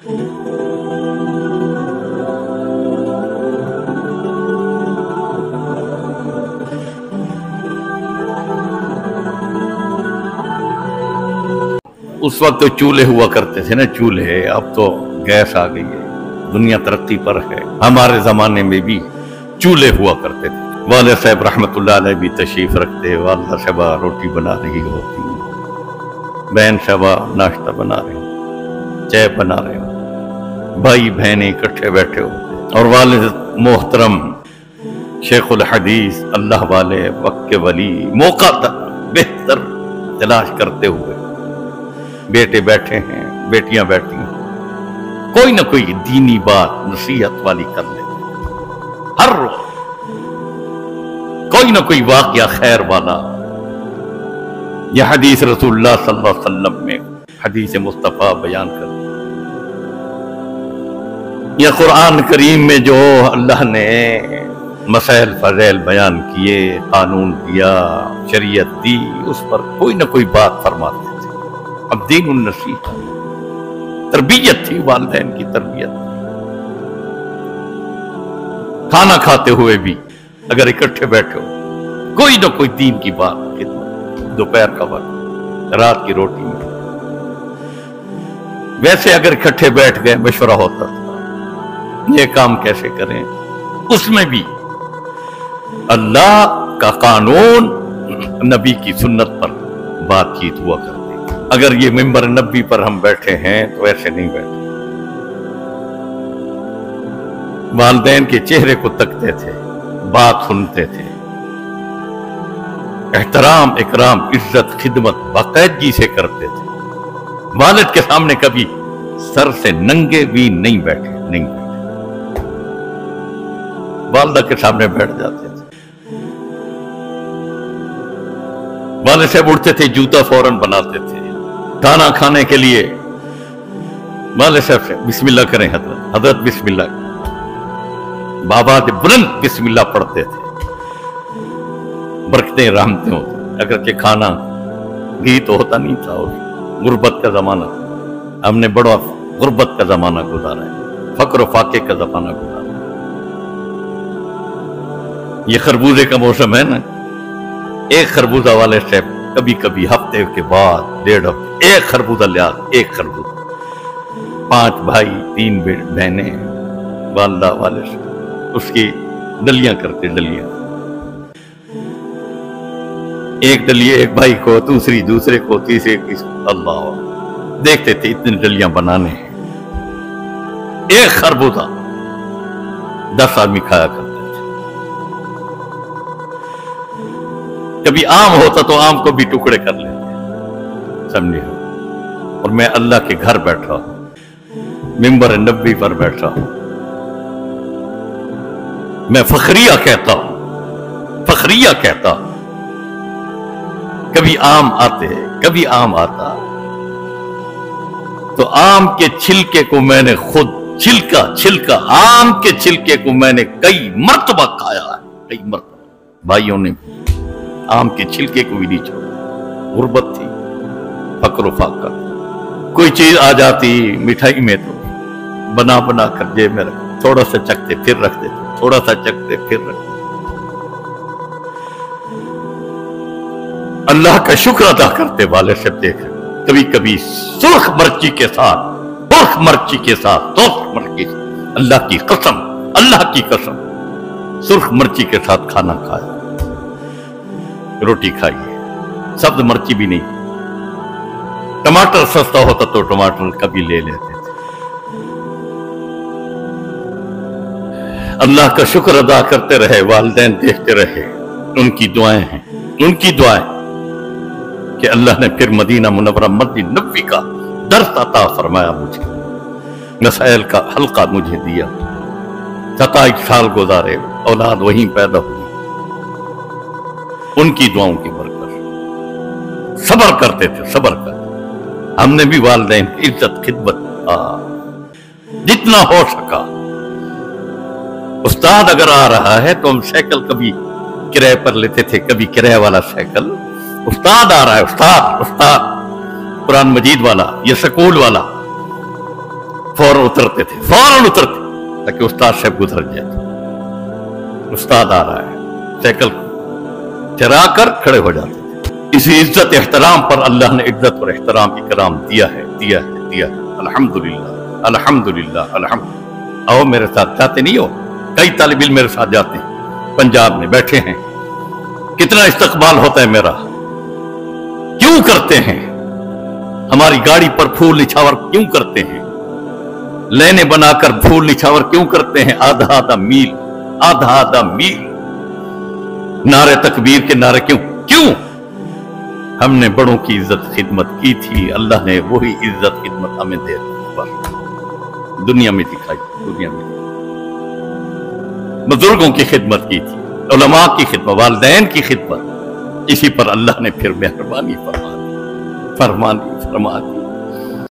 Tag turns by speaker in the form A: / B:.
A: उस वक्त तो चूल्हे हुआ करते थे ना, चूल्हे। अब तो गैस आ गई है। दुनिया तरक्की पर है। हमारे जमाने में भी चूल्हे हुआ करते थे। वाले साहब रहमतुल्लाह ने भी तशरीफ़ रखते, वाला शबा रोटी बना रही होती। बहन शबा नाश्ता बना रही, चाय बना रहे। हो भाई बहने इकट्ठे बैठे हो। और वाले मोहतरम, शेखुल हदीस, अल्लाह वाले वक्त वली, मौका तक बेहतर तलाश करते हुए। बेटे बैठे हैं, बेटियाँ बैठी हैं। कोई ना कोई दीनी बात नसीहत वाली कर ले। हर रोज कोई ना कोई वाक्य खैर वाला। यह हदीस रसूलुल्लाह सल्लल्लाहु अलैहि वसल्लम में हदीस मुस्तफ़ा बयान कर यह कुरान करीम में जो अल्लाह ने मसैल फजैल बयान किए, कानून दिया, शरीयत दी, उस पर कोई ना कोई बात फरमाते थे। अब दीन नसीहत तरबियत थी, वालदेन की तरबियत खाना खाते हुए भी अगर इकट्ठे बैठे हो, कोई ना कोई दीन की बात दोपहर का वक्त, रात की रोटी में। वैसे अगर इकट्ठे बैठ गए, मशवरा होता था। ये काम कैसे करें? उसमें भी। अल्लाह का कानून नबी की सुन्नत पर बातचीत हुआ कर अगर ये मेंबर नब्बी पर हम बैठे हैं तो ऐसे नहीं बैठे। वालदेन के चेहरे को तकते थे, बात सुनते थे। एहतराम, इकराम, इज़्ज़त, खिदमत बाकायदगी से करते थे। वालिद के सामने कभी सर से नंगे भी नहीं बैठे, नहीं वालदा के सामने बैठ जाते थे। वाले से उड़ते थे, जूता फ़ौरन बनाते थे। खाना खाने के लिए वाले साहब से बिस्मिल्लाह करें हज़रत। हज़रत बिस्मिल्लाह। बाबा के बुलंद बिस्मिल्लाह पढ़ते थे। बरकते रामते होते अगर के खाना घी तो होता नहीं था उस गुर्बत का जमाना। हमने बड़ा गुर्बत का जमाना गुजारा है। फक्र फाके का जमाना गुजारा ये खरबूजे का मौसम है ना? एक खरबूजा वाले से कभी कभी हफ़्ते के बाद, डेढ़ हफ़्ते, एक खरबूजा लिया एक खरबूजा। पाँच भाई, तीन बहने, वालदा वाले उसकी डलियाँ करते, डलियाँ। एक डलिए एक भाई को, दूसरी, दूसरे को, तीसरे अल्लाह। देखते थे इतनी डलियाँ बनाने। एक खरबूजा, दस आदमी खाया करते। कभी आम होता तो आम को भी टुकड़े कर लेते। समझे? और मैं अल्लाह के घर बैठा हूँ। मिंबर नब्बी पर बैठा हूँ। मैं फखरिया कहता हूँ। फखरिया कहता हूँ। कभी आम आते कभी आम आता तो आम के छिलके को मैंने खुद, छिलका छिलका, आम के छिलके को मैंने कई मरतबा खाया है, कई मरतबा। भाइयों ने आम के छिलके को भी नहीं छोड़ा गुर्बत थी, फकर फाका कोई चीज़ आ जाती, मिठाई में तो बना बना कर जेब में रख। थोड़ा सा चखते फिर रख देते थोड़ा सा चखते फिर रख अल्लाह का शुक्र अदा करते वाले से देख। कभी कभी सुर्ख मर्ची के साथ सुर्ख मर्ची के साथ सुर्ख मर्ची अल्लाह की कसम, अल्लाह की कसम। सुर्ख मर्ची के साथ खाना खाया रोटी खाइए शब्द मर्ची भी नहीं। टमाटर सस्ता होता तो टमाटर कभी ले लेते। थे अल्लाह का शुक्र अदा करते रहे, वालदेन देखते रहे। उनकी दुआएँ हैं। उनकी दुआएँ कि अल्लाह ने फिर मदीना मुनवरा मदी नबी का दर्द अता फरमाया मुझे। मसाइल का हल्का मुझे दिया। सताईस साल गुजारे, औलाद वहीं पैदा हुई। उनकी दुआओं की बरकत। सबर करते थे, सबर कर। हमने भी वालदेन की इज़्ज़त, खिदमत जितना हो सका। उस्ताद अगर आ रहा है तो हम साइकिल कभी किराए पर लेते थे, कभी किराए वाला साइकिल। उस्ताद आ रहा है, उस्ताद उस्ताद। कुरान मजीद वाला, या सकूल वाला। फ़ौरन उतरते थे, फ़ौरन उतरते। ताकि उस्ताद साहब गुजर जाए। उस्ताद आ रहा है, साइकिल चरा कर खड़े हो जाते इसी इज़्ज़त एहतराम पर अल्लाह ने इज़्ज़त और एहतराम इकराम दिया है दिया है दिया है। अल्हम्दुलिल्लाह अल्हम्दुलिल्लाह अल्हम्दुलिल्लाह। आओ मेरे साथ जाते नहीं हो? कई तालिब इल्म मेरे साथ जाते हैं। पंजाब में बैठे हैं। कितना इस्तकबाल होता है मेरा। क्यों करते हैं? हमारी गाड़ी पर फूल निछावर क्यों करते हैं? लेने बनाकर फूल निछावर क्यों करते हैं? आधा आधा मील आधा आधा मील। नारे तकबीर के नारे क्यों? क्यों? हमने बड़ों की इज़्ज़त खिदमत की थी। अल्लाह ने वही इज़्ज़त खिदमत हमें दे दुनिया में दिखाई, दुनिया में बुज़ुर्गों की खिदमत की थी, उलमा की खिदमत, वालदेन की खिदमत। इसी पर अल्लाह ने फिर मेहरबानी फरमा दी। फरमानी, फरमा दी।